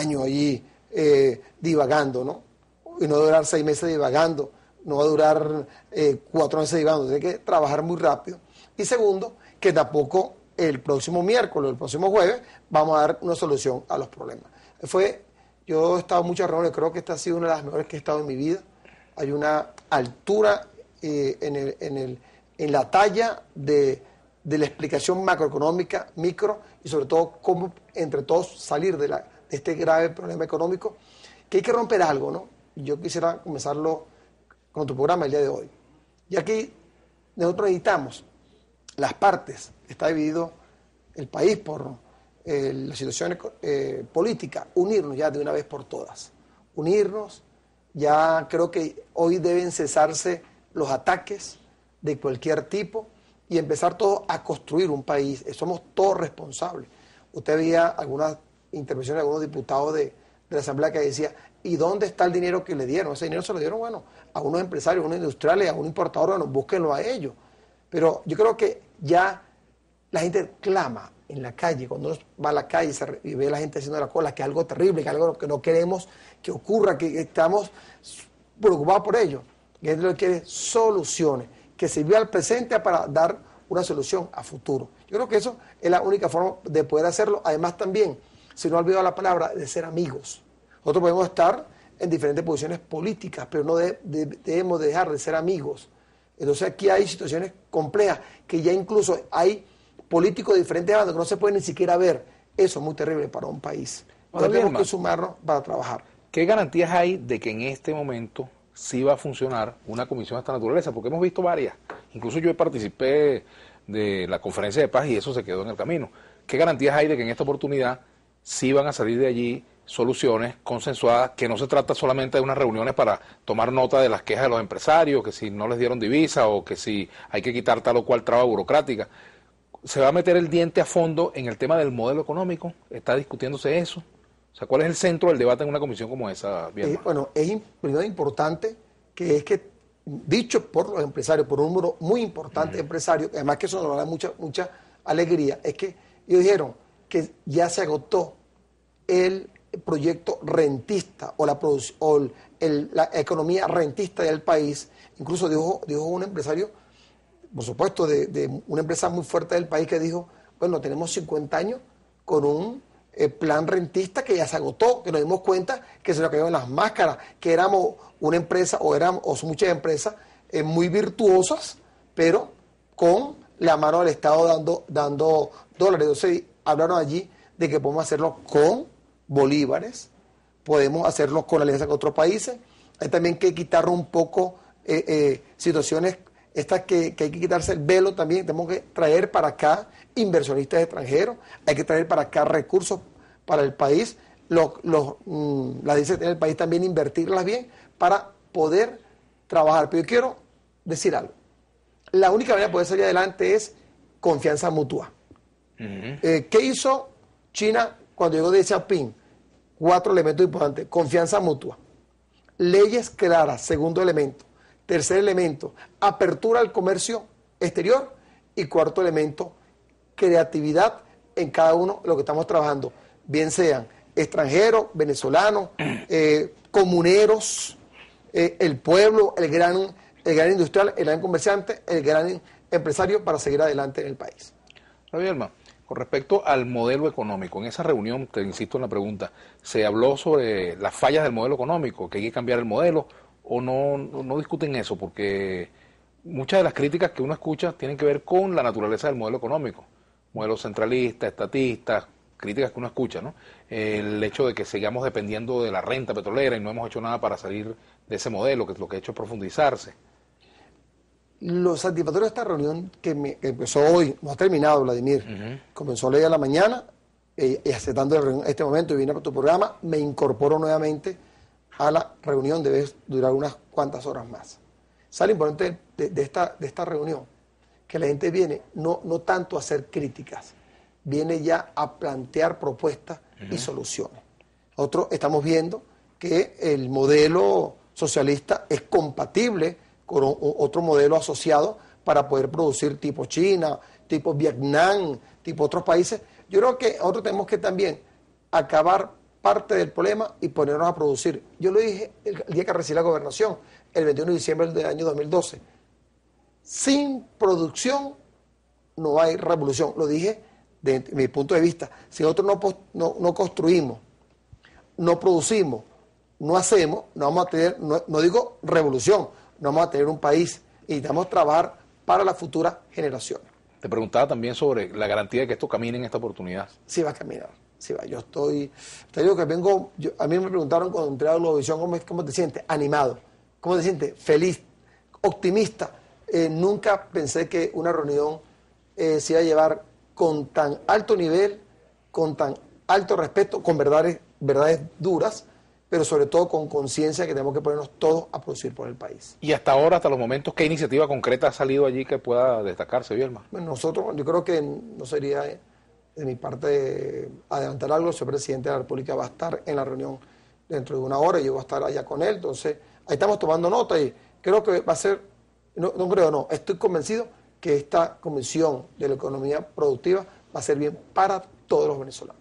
años allí eh, divagando, ¿no? Y no va a durar seis meses divagando, no va a durar eh, cuatro meses divagando, tiene que trabajar muy rápido. Y segundo, que tampoco el próximo miércoles, el próximo jueves, vamos a dar una solución a los problemas. Fue, yo he estado en muchas reuniones, creo que esta ha sido una de las mejores que he estado en mi vida. Hay una altura eh, en, el, en, el, en la talla de, de la explicación macroeconómica, micro, y sobre todo cómo entre todos salir de, la, este grave problema económico, que hay que romper algo, ¿no? Yo quisiera comenzarlo con tu programa el día de hoy. Y aquí nosotros necesitamos las partes, está dividido el país por eh, la situación eh, política, unirnos ya de una vez por todas. Unirnos, ya creo que hoy deben cesarse los ataques de cualquier tipo y empezar todos a construir un país. Somos todos responsables. Usted veía algunas intervenciones de algunos diputados de, de la Asamblea que decía, ¿y dónde está el dinero que le dieron? Ese dinero se lo dieron, bueno, a unos empresarios, a unos industriales, a un importador, bueno, búsquenlo a ellos. Pero yo creo que ya la gente clama en la calle, cuando uno va a la calle y ve a la gente haciendo la cola, que es algo terrible, que es algo que no queremos que ocurra, que estamos preocupados por ello. La gente lo que quiere soluciones, que vea al presente para dar una solución a futuro. Yo creo que eso es la única forma de poder hacerlo. Además también, si no olvido la palabra, de ser amigos. Nosotros podemos estar en diferentes posiciones políticas, pero no debemos dejar de ser amigos. Entonces aquí hay situaciones complejas, que ya incluso hay políticos de diferentes bandos que no se pueden ni siquiera ver. Eso es muy terrible para un país. tenemos que sumarnos para trabajar. ¿Qué garantías hay de que en este momento sí va a funcionar una comisión de esta naturaleza? Porque hemos visto varias. Incluso yo participé de la conferencia de paz y eso se quedó en el camino. ¿Qué garantías hay de que en esta oportunidad sí van a salir de allí soluciones consensuadas, que no se trata solamente de unas reuniones para tomar nota de las quejas de los empresarios, que si no les dieron divisa o que si hay que quitar tal o cual traba burocrática. ¿Se va a meter el diente a fondo en el tema del modelo económico? ¿Está discutiéndose eso? O sea, ¿cuál es el centro del debate en una comisión como esa? Eh, bueno, es primero importante que es que, dicho por los empresarios, por un número muy importante de empresarios, además que eso nos da mucha, mucha alegría, es que ellos dijeron que ya se agotó el proyecto rentista o la, o la economía rentista del país. Incluso dijo, un empresario, por supuesto, de, una empresa muy fuerte del país que dijo, bueno, tenemos 50 años con un eh, plan rentista que ya se agotó, que nos dimos cuenta que se nos cayeron las máscaras, que éramos una empresa o éramos o muchas empresas eh, muy virtuosas, pero con la mano del Estado dando, dando dólares. Hablaron allí de que podemos hacerlo con bolívares, podemos hacerlo con alianza con otros países. Hay también que quitar un poco eh, eh, situaciones, estas que, que, hay que quitarse el velo también, tenemos que traer para acá inversionistas extranjeros, hay que traer para acá recursos para el país, los, los, mm, las el país también invertirlas bien para poder trabajar. Pero yo quiero decir algo. La única manera de poder salir adelante es confianza mutua. Eh, ¿Qué hizo China cuando llegó de Xiaoping? Cuatro elementos importantes. Confianza mutua. Leyes claras, segundo elemento. Tercer elemento, apertura al comercio exterior. Y cuarto elemento, creatividad en cada uno de lo que estamos trabajando. Bien sean extranjeros, venezolanos, eh, comuneros, eh, el pueblo, el gran, el gran industrial, el gran comerciante, el gran empresario para seguir adelante en el país. Con respecto al modelo económico, en esa reunión, te insisto en la pregunta, ¿se habló sobre las fallas del modelo económico, que hay que cambiar el modelo o no, no discuten eso? Porque muchas de las críticas que uno escucha tienen que ver con la naturaleza del modelo económico, modelo centralista, estatista, críticas que uno escucha, ¿no? El hecho de que sigamos dependiendo de la renta petrolera y no hemos hecho nada para salir de ese modelo, que es lo que ha hecho profundizarse. Los satisfactorios de esta reunión que, empezó hoy, no ha terminado, Vladimir, comenzó a a la mañana, eh, y aceptando este momento y vine a tu programa, me incorporo nuevamente a la reunión, debe durar unas cuantas horas más. Sale importante de, esta, de esta reunión que la gente viene no, no tanto a hacer críticas, viene ya a plantear propuestas y soluciones. Nosotros estamos viendo que el modelo socialista es compatible con otro modelo asociado para poder producir tipo China, tipo Vietnam, tipo otros países. Yo creo que nosotros tenemos que también acabar parte del problema y ponernos a producir. Yo lo dije el, día que recibí la gobernación, el 21 de diciembre del año 2012. Sin producción no hay revolución. Lo dije desde mi punto de vista. Si nosotros no, no, construimos, no producimos, no hacemos, no vamos a tener, no, no digo revolución, no vamos a tener un país y necesitamos trabajar para las futuras generaciones. Te preguntaba también sobre la garantía de que esto camine en esta oportunidad. Sí va a caminar, sí va. Yo estoy, te digo que vengo, a mí me preguntaron cuando entré a Globovisión ¿cómo, cómo te sientes, animado, cómo te sientes, feliz, optimista. Eh, nunca pensé que una reunión eh, se iba a llevar con tan alto nivel, con tan alto respeto, con verdades, verdades duras, pero sobre todo con conciencia que tenemos que ponernos todos a producir por el país. Y hasta ahora, hasta los momentos, ¿qué iniciativa concreta ha salido allí que pueda destacarse, Bielma? Bueno, nosotros, yo creo que no sería de mi parte adelantar algo, el señor presidente de la República va a estar en la reunión dentro de una hora y yo voy a estar allá con él, entonces ahí estamos tomando nota y creo que va a ser, no, no creo, no, estoy convencido que esta comisión de la economía productiva va a ser bien para todos los venezolanos.